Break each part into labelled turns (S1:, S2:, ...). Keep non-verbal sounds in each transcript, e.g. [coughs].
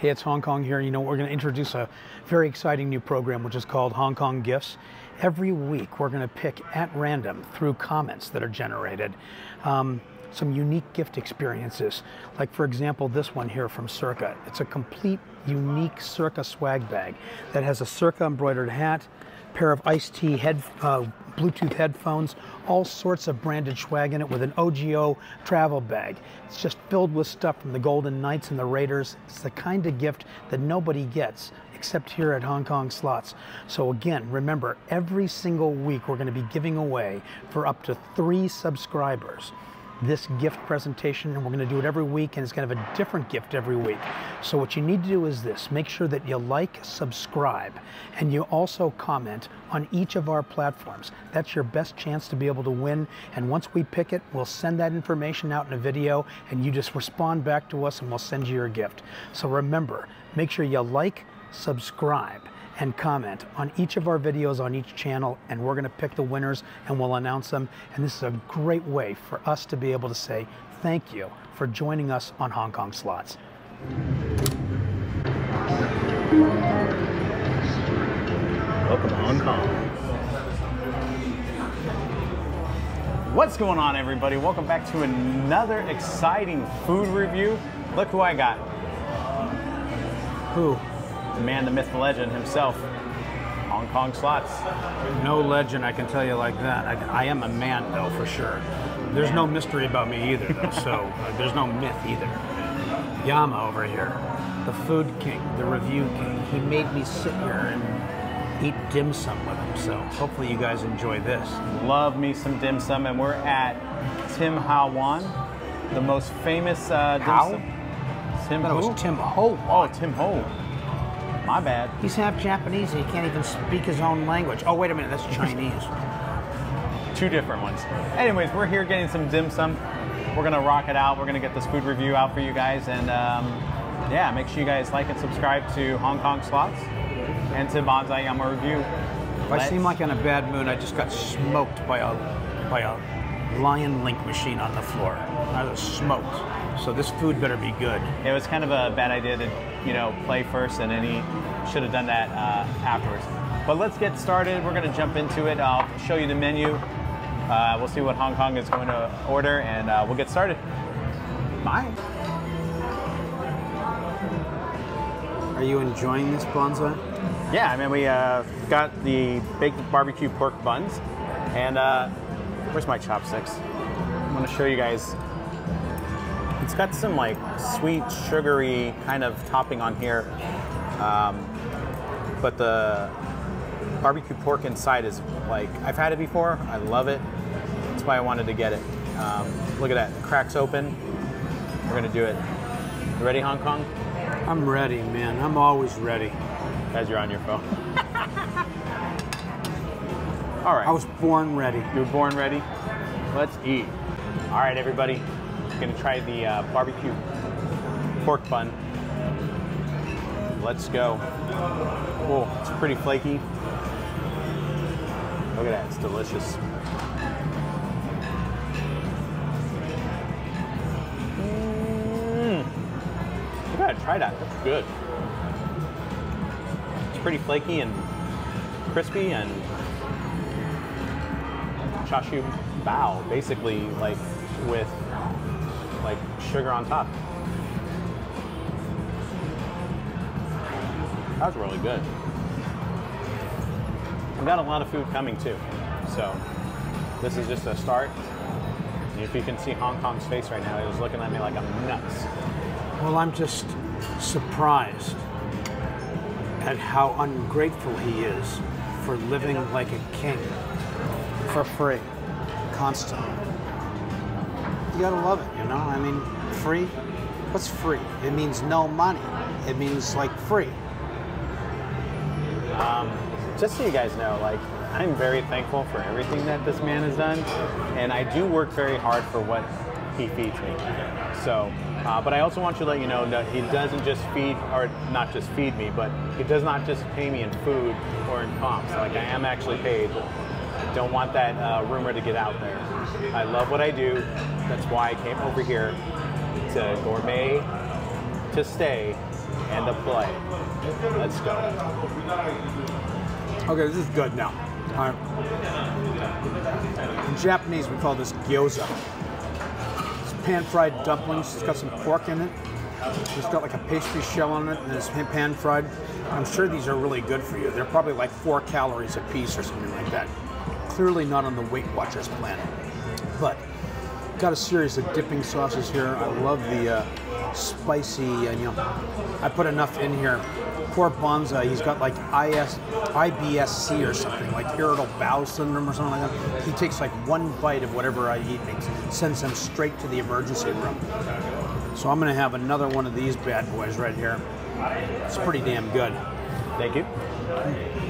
S1: Hey, it's Hong Kong here. You know, we're going to introduce a very exciting new program, which is called Hong Kong Gifts. Every week, we're going to pick at random through comments that are generated um, some unique gift experiences. Like, for example, this one here from Circa. It's a complete, unique Circa swag bag that has a Circa embroidered hat, pair of iced tea head, uh, Bluetooth headphones, all sorts of branded swag in it with an OGIO travel bag. It's just filled with stuff from the Golden Knights and the Raiders. It's the kind of gift that nobody gets except here at Hong Kong Slots. So again, remember, every single week we're going to be giving away for up to three subscribers this gift presentation and we're going to do it every week and it's going to of a different gift every week. So what you need to do is this, make sure that you like, subscribe, and you also comment on each of our platforms. That's your best chance to be able to win. And once we pick it, we'll send that information out in a video and you just respond back to us and we'll send you your gift. So remember, make sure you like, subscribe, and comment on each of our videos on each channel and we're going to pick the winners and we'll announce them and this is a great way for us to be able to say thank you for joining us on Hong Kong Slots.
S2: Welcome to Hong Kong. What's going on, everybody? Welcome back to another exciting food review. Look who I got.
S1: Who?
S2: The man, the myth, the legend himself. Hong Kong Slots.
S1: No legend, I can tell you like that. I, I am a man, though, for sure. There's no mystery about me either, though, [laughs] so uh, there's no myth either. Yama over here, the food king, the review king. He made me sit here and eat dim sum with him, so hopefully you guys enjoy this.
S2: Love me some dim sum, and we're at Tim Hao Wan, the most famous uh, dim
S1: How?
S2: sum. Tim
S1: was Tim Ho.
S2: Oh, Tim Ho. My bad.
S1: He's half Japanese and he can't even speak his own language. Oh, wait a minute, that's [laughs] Chinese.
S2: Two different ones. Anyways, we're here getting some dim sum. We're gonna rock it out. We're gonna get this food review out for you guys, and um, yeah, make sure you guys like and subscribe to Hong Kong Slots and to Bonsai Yama Review.
S1: If I seem like in a bad mood, I just got smoked by a by a lion link machine on the floor. I was smoked. So this food better be good.
S2: It was kind of a bad idea to, you know, play first, and then he should have done that uh, afterwards. But let's get started. We're gonna jump into it. I'll show you the menu. Uh, we'll see what Hong Kong is going to order, and uh, we'll get started.
S1: Bye. Are you enjoying this bonsai?
S2: Yeah, I mean, we uh, got the baked barbecue pork buns, and uh, where's my chopsticks? I'm gonna show you guys. It's got some like sweet, sugary kind of topping on here, um, but the barbecue pork inside is like I've had it before. I love it. That's why I wanted to get it. Um, look at that, it cracks open. We're gonna do it. You ready, Hong Kong?
S1: I'm ready, man. I'm always ready.
S2: As you're on your phone. [laughs] All right.
S1: I was born ready.
S2: You were born ready. Let's eat. All right, everybody. Gonna try the uh, barbecue pork bun. Let's go. Oh, it's pretty flaky. Look at that, it's delicious. Mmm. You gotta try that. That's good. It's pretty flaky and crispy and chashu bao, basically like with like sugar on top. That was really good. I've got a lot of food coming too, so this is just a start. And if you can see Hong Kong's face right now, he was looking at me like I'm nuts.
S1: Well, I'm just surprised at how ungrateful he is for living like a king for free, constantly. You gotta love it, you know? I mean, free? What's free? It means no money. It means like free.
S2: just so you guys know, like I'm very thankful for everything that this man has done, and I do work very hard for what he feeds me. So, uh, but I also want you to let you know that he doesn't just feed, or not just feed me, but he does not just pay me in food or in comps. Like I am actually paid. Don't want that uh, rumor to get out there. I love what I do. That's why I came over here to gourmet, to stay, and to play. Let's go.
S1: Okay, this is good now. All right. In Japanese, we call this gyoza. It's pan-fried dumplings. It's got some pork in it. It's got like a pastry shell on it, and it's pan-fried. I'm sure these are really good for you. They're probably like four calories a piece or something like that. Clearly not on the Weight Watchers plan, but got a series of dipping sauces here. I love the uh, spicy, uh, you know, I put enough in here. Poor Bonsai, he's got like IS, IBSC or something, like irritable bowel syndrome or something like that. He takes like one bite of whatever I eat and sends him straight to the emergency room. So I'm gonna have another one of these bad boys right here. It's pretty damn good.
S2: Thank you.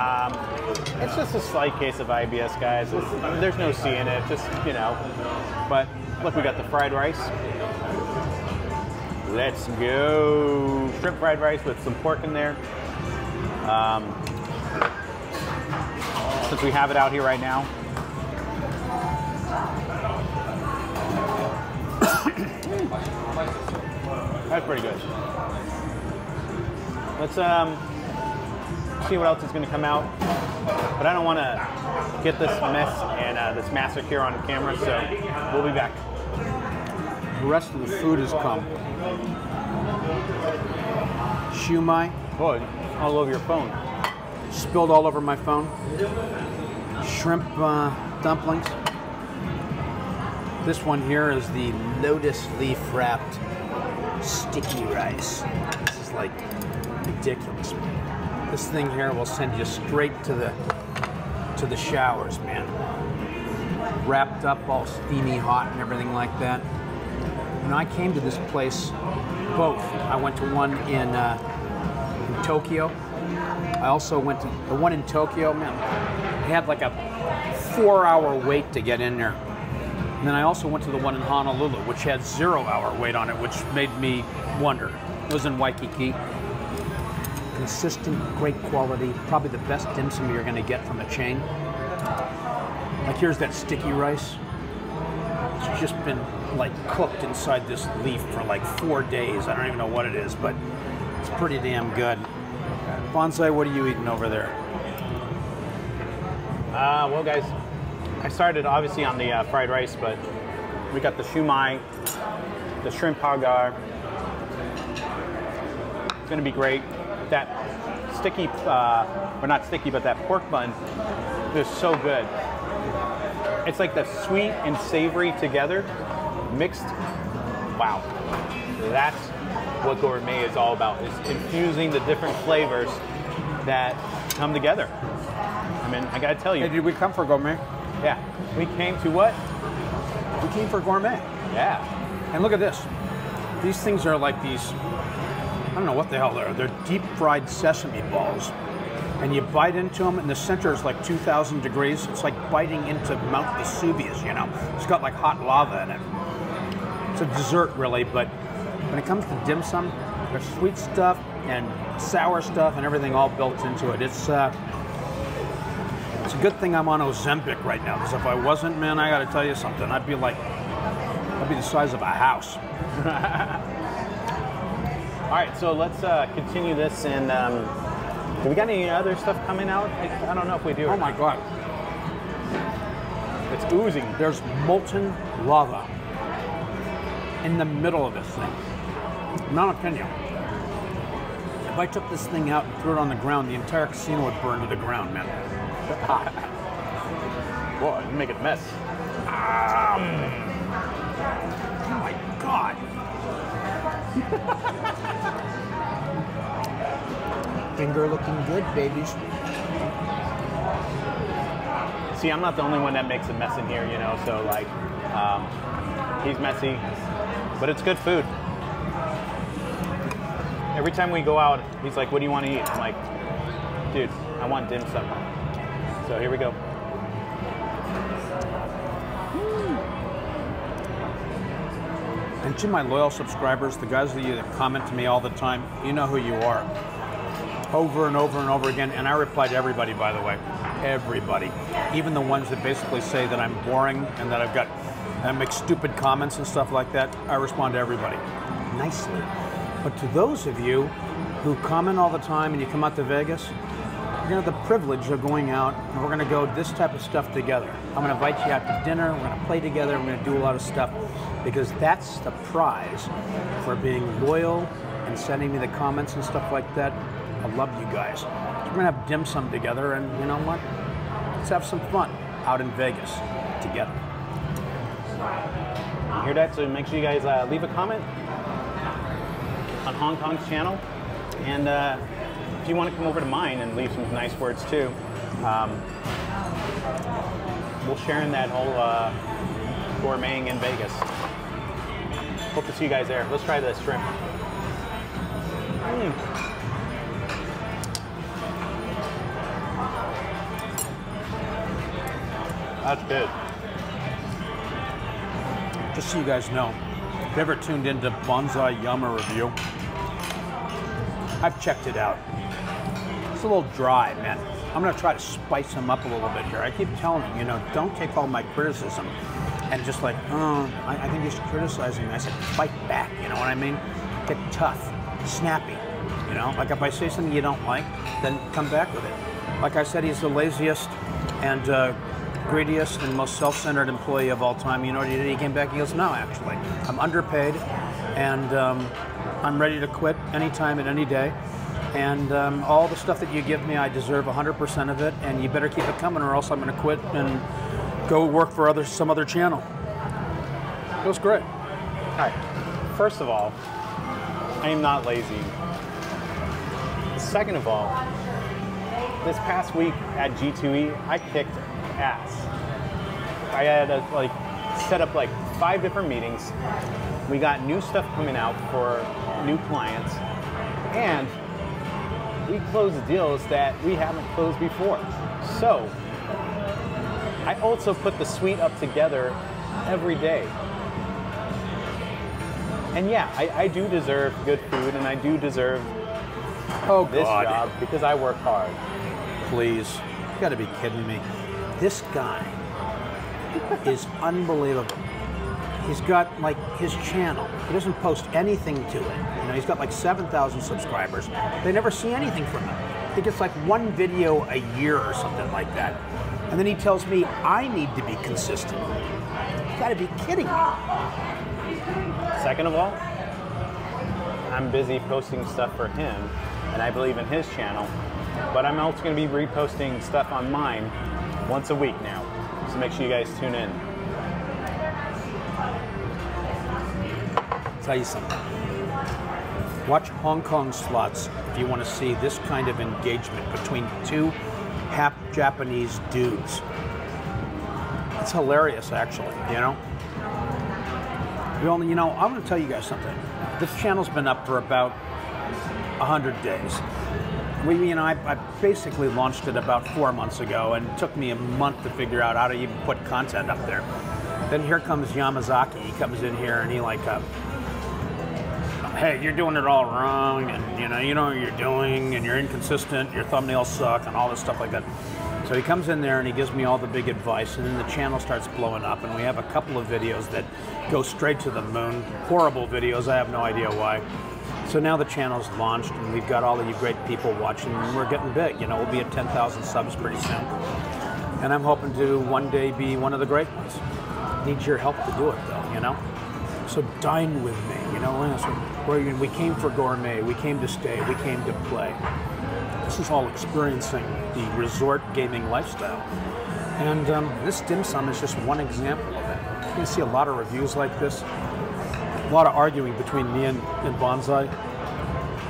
S2: Um, it's just a slight case of IBS, guys. It's, there's no C in it, just, you know. But look, we got the fried rice. Let's go. Shrimp fried rice with some pork in there. Um, since we have it out here right now. [coughs] That's pretty good. Let's um, see what else is going to come out. But I don't want to get this mess and uh, this massacre here on camera, so we'll be back.
S1: The rest of the food has come. Shumai,
S2: Boy, all over your phone.
S1: spilled all over my phone. Shrimp uh, dumplings. This one here is the lotus leaf wrapped sticky rice. This is like ridiculous. This thing here will send you straight to the to the showers, man. Wrapped up, all steamy hot and everything like that. Know, I came to this place both. I went to one in, uh, in Tokyo. I also went to the one in Tokyo, man. They Had like a four-hour wait to get in there. And then I also went to the one in Honolulu, which had zero-hour wait on it, which made me wonder. It was in Waikiki. Consistent, great quality, probably the best dim sum you're going to get from a chain. Like here's that sticky rice. It's just been like cooked inside this leaf for like four days. I don't even know what it is, but it's pretty damn good. Bonsai, what are you eating over there?
S2: Uh, well, guys, I started obviously on the uh, fried rice, but we got the shumai, the shrimp har gow. It's gonna be great. Sticky, uh, or not sticky, but that pork bun is so good. It's like the sweet and savory together, mixed. Wow, that's what gourmet is all about. Is infusing the different flavors that come together. I mean, I gotta tell you.
S1: Hey, did we come for gourmet?
S2: Yeah. We came to what?
S1: We came for gourmet.
S2: Yeah.
S1: And look at this. These things are like these, I don't know what the hell they're. They're deep fried sesame balls. And you bite into them, and the center is like 2,000 degrees. It's like biting into Mount Vesuvius, you know. It's got like hot lava in it. It's a dessert, really, but when it comes to dim sum, there's sweet stuff and sour stuff and everything all built into it. It's uh, it's a good thing I'm on Ozempic right now, because if I wasn't, man, I got to tell you something. I'd be like, I'd be the size of a house. [laughs]
S2: All right, so let's uh, continue this. And um, do we got any other stuff coming out? I, I don't know if we do.
S1: Oh my God.
S2: It's oozing.
S1: There's molten lava in the middle of this thing. Kidding you. If I took this thing out and threw it on the ground, the entire casino would burn to the ground, man. [laughs] Hot.
S2: Boy, you make it a mess.
S1: Oh my God. [laughs] Finger looking good, babies.
S2: See, I'm not the only one that makes a mess in here, you know. So like, um, he's messy, but it's good food. Every time we go out, he's like, "What do you want to eat?" I'm like, "Dude, I want dim sum." So here we go.
S1: And to my loyal subscribers, the guys that you that comment to me all the time, you know who you are. Over and over and over again, and I reply to everybody, by the way. Everybody. Even the ones that basically say that I'm boring and that I've got, I make stupid comments and stuff like that, I respond to everybody. Nicely. But to those of you who comment all the time and you come out to Vegas, you're gonna have the privilege of going out and we're gonna go this type of stuff together. I'm gonna invite you out to dinner, we're gonna play together, we're gonna do a lot of stuff because that's the prize for being loyal and sending me the comments and stuff like that. I love you guys. We're gonna have dim sum together and you know what? Let's have some fun out in Vegas together.
S2: You hear that? So make sure you guys uh, leave a comment on Hong Kong's channel. And uh, if you want to come over to mine and leave some nice words too, um, we'll share in that whole uh, gourmeting in Vegas. Hope to see you guys there. Let's try this shrimp. Mm. That's good.
S1: Just so you guys know, if you ever tuned into Bonsai Yama Review, I've checked it out. It's a little dry, man. I'm gonna try to spice them up a little bit here. I keep telling them, you know, don't take all my criticism and just like, oh, I, I think you're criticizing me. I said, fight back, you know what I mean? Get tough, snappy, you know? Like if I say something you don't like, then come back with it. Like I said, he's the laziest and uh, greediest and most self-centered employee of all time. You know what he did? He came back. He goes, "No, actually, I'm underpaid, and um, I'm ready to quit anytime and any day. And um, all the stuff that you give me, I deserve 100% of it. And you better keep it coming, or else I'm going to quit and go work for other some other channel." It was great.
S2: All right. First of all, I am not lazy. Second of all, this past week at G2E, I kicked ass. I had to like set up like five different meetings. We got new stuff coming out for new clients, and we closed deals that we haven't closed before. So I also put the suite up together every day. And yeah, I, I do deserve good food and I do deserve
S1: Oh
S2: this
S1: God!
S2: job because I work hard.
S1: Please, you got to be kidding me. This guy is unbelievable. He's got like his channel. He doesn't post anything to it. You know, he's got like 7,000 subscribers. They never see anything from him. He gets like one video a year or something like that. And then he tells me I need to be consistent. You got to be kidding me.
S2: Second of all, I'm busy posting stuff for him, and I believe in his channel. But I'm also going to be reposting stuff on mine once a week now. So make sure you guys tune in.
S1: Tell you something. Watch Hong Kong slots if you want to see this kind of engagement between two half Japanese dudes. It's hilarious, actually, you know? You only, you know, I'm going to tell you guys something. This channel's been up for about 100 days. We, you know, I, I basically launched it about four months ago, and it took me a month to figure out how to even put content up there. Then here comes Yamazaki. He comes in here and he like, uh, hey, you're doing it all wrong, and you know, you know what you're doing, and you're inconsistent. Your thumbnails suck, and all this stuff like that. So he comes in there and he gives me all the big advice, and then the channel starts blowing up, and we have a couple of videos that go straight to the moon. Horrible videos. I have no idea why. So now the channel's launched, and we've got all of you great people watching, and we're getting big. You know, we'll be at 10,000 subs pretty soon, and I'm hoping to one day be one of the great ones. Need your help to do it, though. You know. So dine with me, you know. So we're- we came for gourmet, we came to stay, we came to play. This is all experiencing the resort gaming lifestyle. And um, this dim sum is just one example of it. You can see a lot of reviews like this, a lot of arguing between me and, and Bonsai.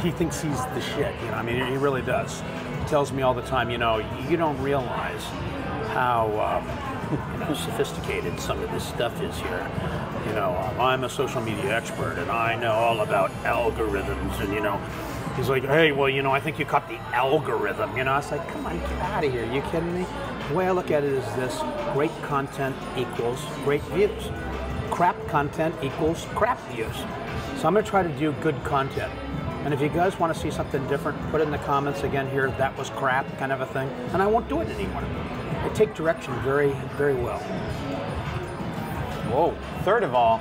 S1: He thinks he's the shit, you know. I mean, he really does. He tells me all the time, you know, you don't realize how um, [laughs] you know sophisticated some of this stuff is here. I'm a social media expert and I know all about algorithms, and you know, he's like, hey, well, you know, I think you caught the algorithm. You know, I was like, come on, get out of here. You kidding me? The way I look at it is this: great content equals great views. Crap content equals crap views. So I'm going to try to do good content. And if you guys want to see something different, put it in the comments again here. That was crap, kind of a thing. And I won't do it anymore. I take direction very, very well.
S2: Whoa. Third of all,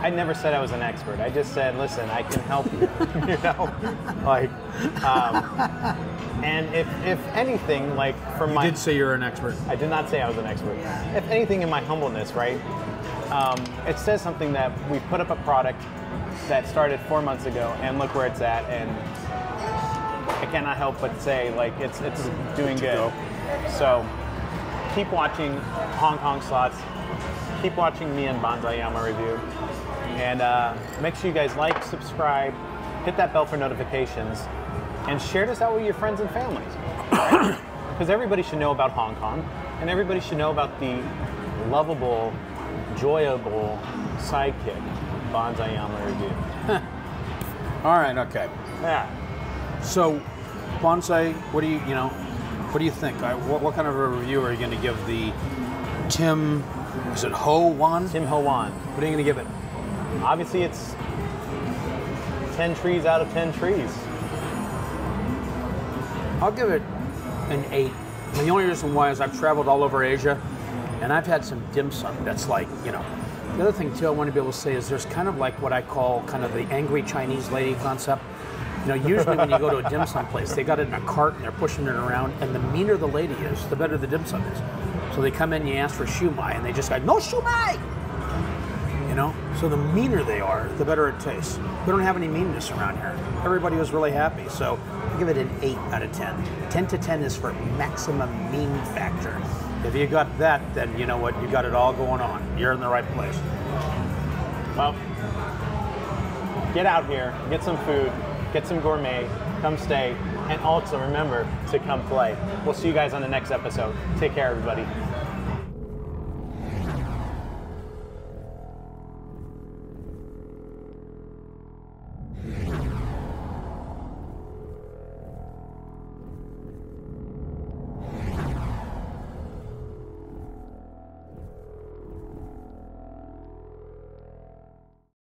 S2: I never said I was an expert. I just said, listen, I can help you. [laughs] you know, like, um, and if if anything, like from my
S1: You
S2: my
S1: did say you're an expert.
S2: I did not say I was an expert. If anything, in my humbleness, right, um, it says something that we put up a product that started four months ago, and look where it's at, and I cannot help but say, like, it's it's doing good. So keep watching Hong Kong slots. Keep watching me and Bonsai Yama review, and uh, make sure you guys like, subscribe, hit that bell for notifications, and share this out with your friends and families [coughs] because everybody should know about Hong Kong, and everybody should know about the lovable, joyable sidekick, Bonsai Yama review. [laughs]
S1: All right, okay.
S2: Yeah.
S1: So, bonsai, what do you, you know, what do you think? I, what, what kind of a review are you going to give the Tim, is it Ho Wan?
S2: Tim Ho Wan.
S1: What are you going to give it?
S2: Obviously, it's 10 trees out of 10 trees.
S1: I'll give it an eight. And the only reason why is I've traveled all over Asia, and I've had some dim sum that's like, you know. The other thing too, I want to be able to say is there's kind of like what I call kind of the angry Chinese lady concept. You know, usually when you go and and. So they come in, you ask for shumai, and they just go, no shumai. You know, so the meaner they are, the better it tastes. We don't have any meanness around here. Everybody was really happy, so I give it an eight out of ten. Ten to ten is for maximum mean factor. If you got that, then you know what, you got it all going on. You're in the right place.
S2: Well, get out here, get some food, get some gourmet, come stay, and also remember to come play. We'll see you guys on the next episode. Take care, everybody.